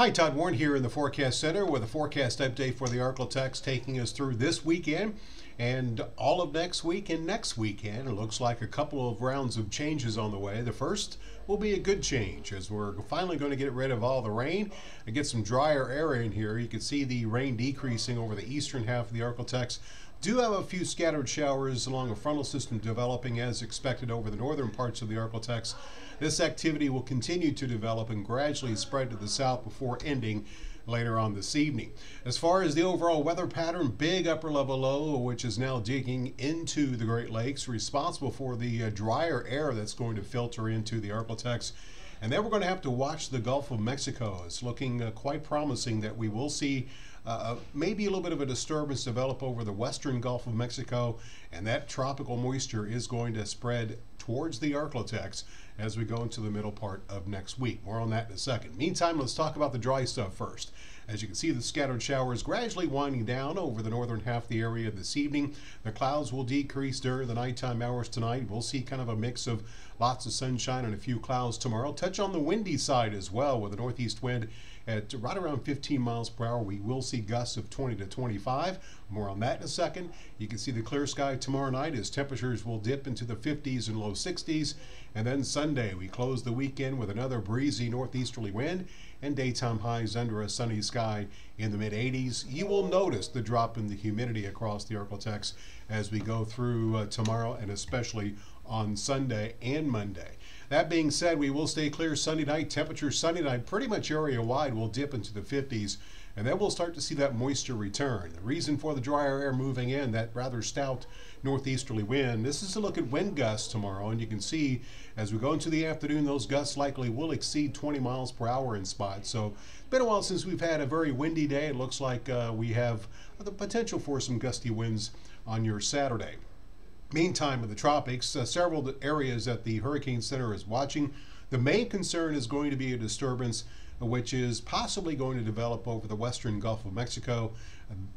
Hi, Todd Warren here in the Forecast Center with a forecast update for the Arklatex taking us through this weekend and all of next week and next weekend. It looks like a couple of rounds of changes on the way. The first will be a good change as we're finally going to get rid of all the rain and get some drier air in here. You can see the rain decreasing over the eastern half of the Arklatex. Do have a few scattered showers along a frontal system developing as expected over the northern parts of the Arklatex. This activity will continue to develop and gradually spread to the south before ending later on this evening. As far as the overall weather pattern, big upper level low, which is now digging into the Great Lakes, responsible for the uh, drier air that's going to filter into the Arklatex. And then we're going to have to watch the Gulf of Mexico. It's looking uh, quite promising that we will see uh, uh, maybe a little bit of a disturbance develop over the western Gulf of Mexico, and that tropical moisture is going to spread towards the Arklatex as we go into the middle part of next week. More on that in a second. Meantime, let's talk about the dry stuff first. As you can see, the scattered showers gradually winding down over the northern half of the area this evening. The clouds will decrease during the nighttime hours tonight. We'll see kind of a mix of lots of sunshine and a few clouds tomorrow. Touch on the windy side as well with a northeast wind at right around 15 miles per hour. We will see gusts of 20 to 25. More on that in a second. You can see the clear sky tomorrow night as temperatures will dip into the 50s and low 60s. And then Sunday, we close the weekend with another breezy northeasterly wind and daytime highs under a sunny sky in the mid 80s. You will notice the drop in the humidity across the Arklatex as we go through uh, tomorrow and especially on Sunday and Monday. That being said, we will stay clear Sunday night. Temperature Sunday night pretty much area wide will dip into the 50s and then we'll start to see that moisture return. The reason for the drier air moving in, that rather stout northeasterly wind. This is a look at wind gusts tomorrow, and you can see as we go into the afternoon, those gusts likely will exceed 20 miles per hour in spots. So it's been a while since we've had a very windy day. It looks like uh, we have the potential for some gusty winds on your Saturday. Meantime, in the tropics, uh, several areas that the Hurricane Center is watching. The main concern is going to be a disturbance which is possibly going to develop over the western Gulf of Mexico.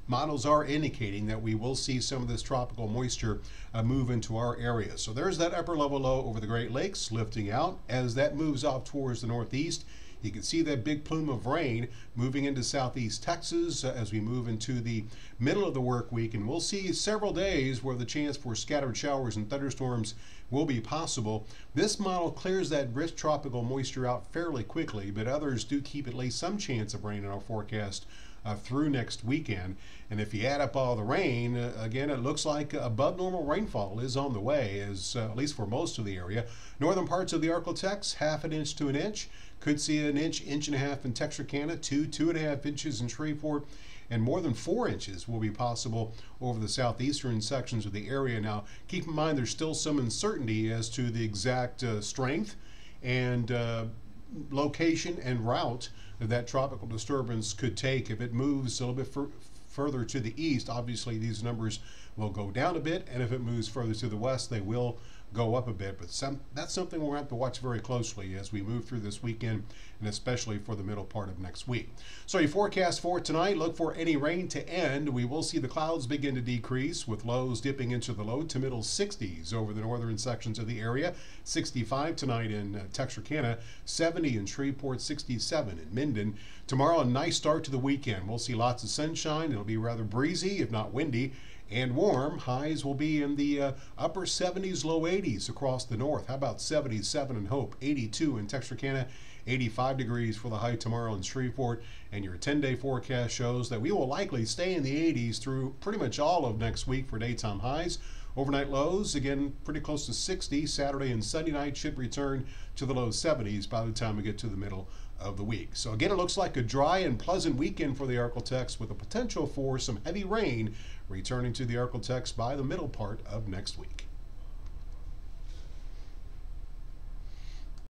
Models are indicating that we will see some of this tropical moisture uh, move into our area. So there's that upper level low over the Great Lakes lifting out. As that moves off towards the northeast, you can see that big plume of rain moving into southeast Texas uh, as we move into the middle of the work week. And we'll see several days where the chance for scattered showers and thunderstorms will be possible. This model clears that rich tropical moisture out fairly quickly, but others do keep at least some chance of rain in our forecast uh, through next weekend. And if you add up all the rain, uh, again, it looks like above normal rainfall is on the way, as uh, at least for most of the area. Northern parts of the Arklatex, half an inch to an inch. Could see an inch, inch and a half in Texarkana, two, two and a half inches in Shreveport, and more than four inches will be possible over the southeastern sections of the area. Now, keep in mind there's still some uncertainty as to the exact uh, strength and uh, location and route that that tropical disturbance could take if it moves a little bit further to the east. Obviously, these numbers will go down a bit, and if it moves further to the west, they will go up a bit. But some, that's something to have to watch very closely as we move through this weekend and especially for the middle part of next week. So your forecast for tonight, look for any rain to end. We will see the clouds begin to decrease with lows dipping into the low to middle 60s over the northern sections of the area. 65 tonight in uh, Texarkana, 70 in Shreveport, 67 in Minden. Tomorrow, a nice start to the weekend. We'll see lots of sunshine. It'll be rather breezy, if not windy and warm. Highs will be in the uh, upper 70s, low 80s across the north. How about 77 in Hope, 82 in Texarkana, 85 degrees for the high tomorrow in Shreveport. And your 10 day forecast shows that we will likely stay in the 80s through pretty much all of next week for daytime highs. Overnight lows, again, pretty close to 60. Saturday and Sunday night should return to the low 70s by the time we get to the middle of the week. So again, it looks like a dry and pleasant weekend for the Arklatex with a potential for some heavy rain returning to the Arklatex by the middle part of next week.